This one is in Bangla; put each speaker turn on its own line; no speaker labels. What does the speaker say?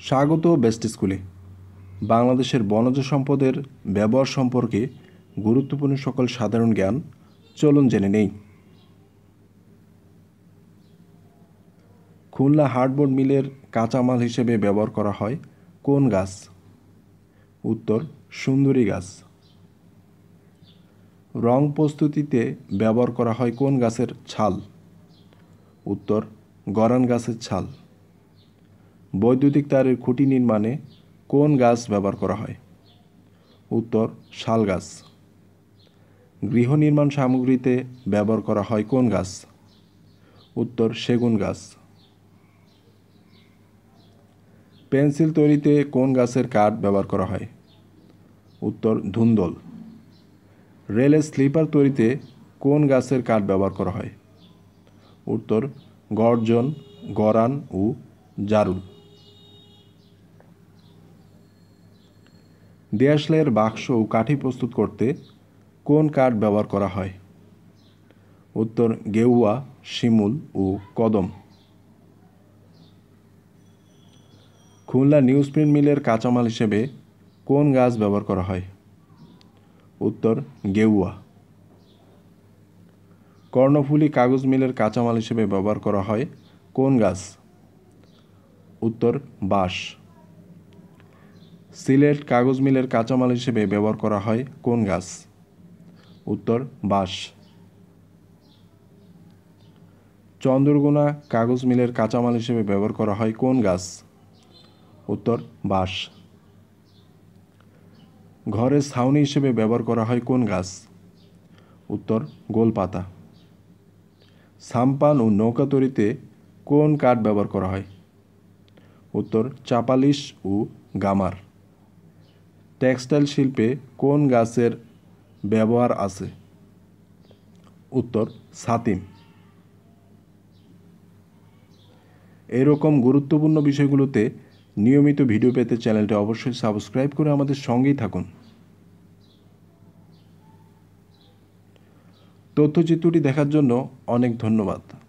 স্বাগত বেস্ট স্কুলে। বাংলাদেশের বনজ সম্পদের ব্যবহার সম্পর্কে গুরুত্বপূর্ণ সকল সাধারণ জ্ঞান চলুন জেনে নেই। খুলনা হার্ডবোর্ড মিলের কাঁচামাল হিসেবে ব্যবহার করা হয় কোন গাছ? উত্তর, সুন্দরী গাছ। রং প্রস্তুতিতে ব্যবহার করা হয় কোন গাছের ছাল? উত্তর, গরান গাছের ছাল। বৈদ্যুতিক তারের খুঁটি নির্মাণে কোন গাছ ব্যবহার করা হয়? উত্তর, শাল গাছ। গৃহ নির্মাণ সামগ্রীতে ব্যবহার করা হয় কোন গাছ? উত্তর, সেগুন গাছ। পেন্সিল তৈরিতে কোন গাছের কাঠ ব্যবহার করা হয়? উত্তর, ধুন্দল। রেলের স্লিপার তৈরিতে কোন গাছের কাঠ ব্যবহার করা হয়? উত্তর, গর্জন, গরান ও জারুল। দেয়াশলের বাক্স ও কাঠি প্রস্তুত করতে কোন কাঠ ব্যবহার করা হয়? উত্তর, গেউয়া, শিমুল ও কদম। খুলনা নিউজ প্রিন্ট মিলের কাঁচামাল হিসেবে কোন গাছ ব্যবহার করা হয়? উত্তর, গেউয়া। কর্ণফুলী কাগজ মিলের কাঁচামাল হিসেবে ব্যবহার করা হয় কোন গাছ? উত্তর, বাঁশ। সিলেট কাগজ মিলের কাঁচামাল হিসেবে ব্যবহার করা হয় কোন গাছ? উত্তর, বাঁশ। চন্দ্রগুনা কাগজ মিলের কাঁচামাল হিসেবে ব্যবহার করা হয় কোন গাছ? উত্তর, বাঁশ। ঘরের ছাউনি হিসেবে ব্যবহার করা হয় কোন গাছ? উত্তর, গোলপাতা। সাম্পান ও নৌকা তৈরিতে কোন কাঠ ব্যবহার করা হয়? উত্তর, চাপালিশ ও গামার। টেক্সটাইল শিল্পে কোন গাছের ব্যবহার আছে? উত্তর, সাতিম। এরকম গুরুত্বপূর্ণ বিষয়গুলোতে নিয়মিত ভিডিও পেতে চ্যানেলটি অবশ্যই সাবস্ক্রাইব করে আমাদের সঙ্গেই থাকুন। তথ্যচিত্রটি দেখার জন্য অনেক ধন্যবাদ।